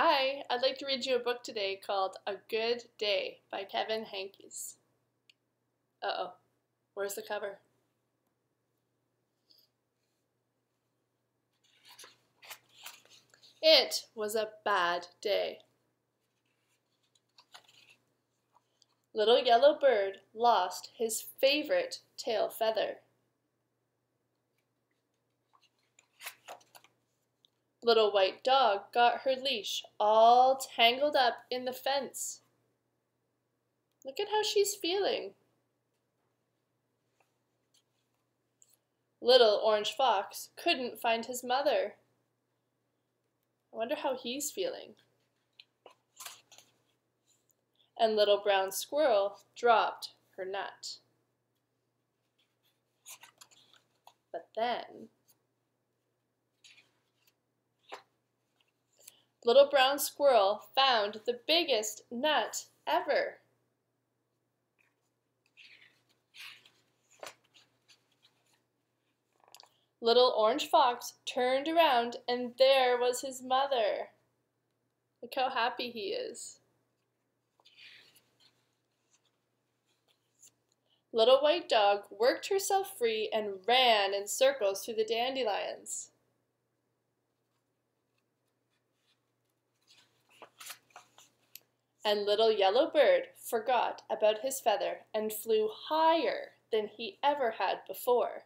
Hi, I'd like to read you a book today called A Good Day by Kevin Henkes. Uh oh, where's the cover? It was a bad day. Little Yellow Bird lost his favorite tail feather. Little White Dog got her leash all tangled up in the fence. Look at how she's feeling. Little Orange Fox couldn't find his mother. I wonder how he's feeling. And Little Brown Squirrel dropped her nut. But then Little Brown Squirrel found the biggest nut ever. Little Orange Fox turned around and there was his mother. Look how happy he is. Little White Dog worked herself free and ran in circles through the dandelions. And little yellow bird forgot about his feather and flew higher than he ever had before.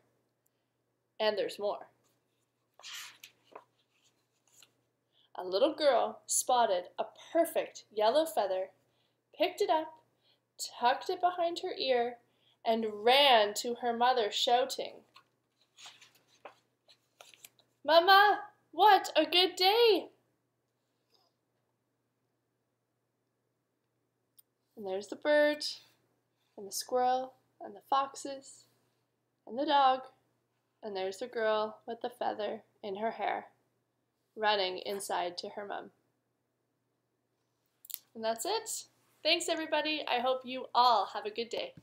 And there's more. A little girl spotted a perfect yellow feather, picked it up, tucked it behind her ear, and ran to her mother shouting, Mama, what a good day! And there's the bird, and the squirrel, and the foxes, and the dog, and there's the girl with the feather in her hair, running inside to her mum. And that's it. Thanks, everybody. I hope you all have a good day.